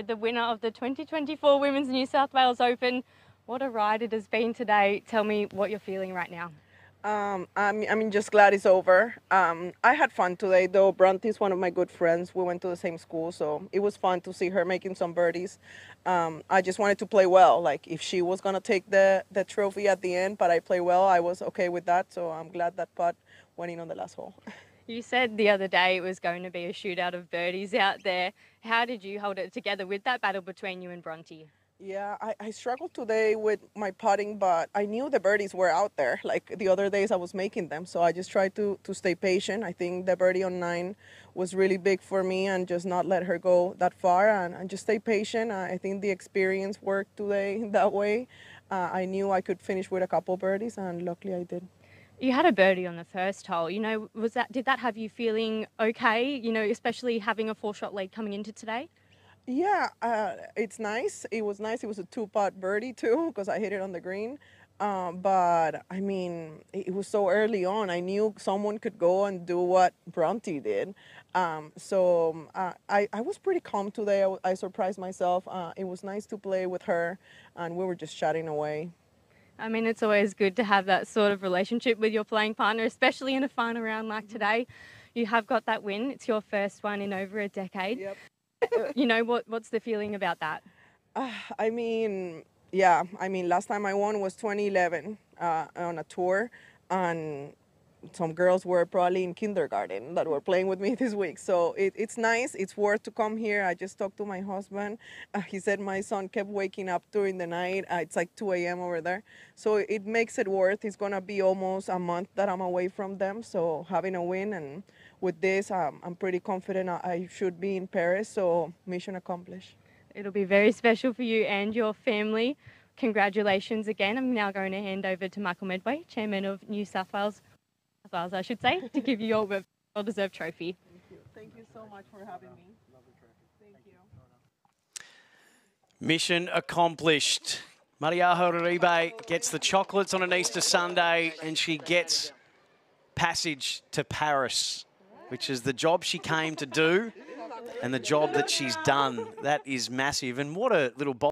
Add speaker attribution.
Speaker 1: the winner of the 2024 Women's New South Wales Open. What a ride it has been today. Tell me what you're feeling right now.
Speaker 2: Um, I'm, I mean, just glad it's over. Um, I had fun today, though. Bronte is one of my good friends. We went to the same school, so it was fun to see her making some birdies. Um, I just wanted to play well. Like if she was gonna take the the trophy at the end, but I play well, I was okay with that. So I'm glad that putt went in on the last hole.
Speaker 1: You said the other day it was going to be a shootout of birdies out there. How did you hold it together with that battle between you and Bronte?
Speaker 2: Yeah, I, I struggled today with my putting, but I knew the birdies were out there. Like the other days, I was making them, so I just tried to to stay patient. I think the birdie on nine was really big for me, and just not let her go that far, and, and just stay patient. I think the experience worked today that way. Uh, I knew I could finish with a couple birdies, and luckily I did.
Speaker 1: You had a birdie on the first hole. You know, was that did that have you feeling okay? You know, especially having a four shot lead coming into today.
Speaker 2: Yeah, uh, it's nice. It was nice. It was a two putt birdie too because I hit it on the green. Um, but I mean, it was so early on. I knew someone could go and do what Bronte did. Um, so uh, I, I was pretty calm today. I, I surprised myself. Uh, it was nice to play with her, and we were just chatting away.
Speaker 1: I mean, it's always good to have that sort of relationship with your playing partner, especially in a final round like today. You have got that win. It's your first one in over a decade.
Speaker 2: Yep.
Speaker 1: you know what? What's the feeling about that?
Speaker 2: Uh, I mean, yeah. I mean, last time I won was 2011 uh, on a tour, and some girls were probably in kindergarten that were playing with me this week. So it, it's nice. It's worth to come here. I just talked to my husband. Uh, he said my son kept waking up during the night. Uh, it's like 2 a.m. over there. So it makes it worth. It's going to be almost a month that I'm away from them. So having a win and with this, um, I'm pretty confident I should be in Paris. So mission accomplished.
Speaker 1: It'll be very special for you and your family. Congratulations again. I'm now going to hand over to Michael Medway, Chairman of New South Wales Wales, I should say, to give you your well-deserved trophy.
Speaker 2: Thank you. Thank you so much for having me. Thank you.
Speaker 3: Mission accomplished. Mariajo Uribe gets the chocolates on an Easter Sunday and she gets passage to Paris, which is the job she came to do and the job that she's done. That is massive. And what a little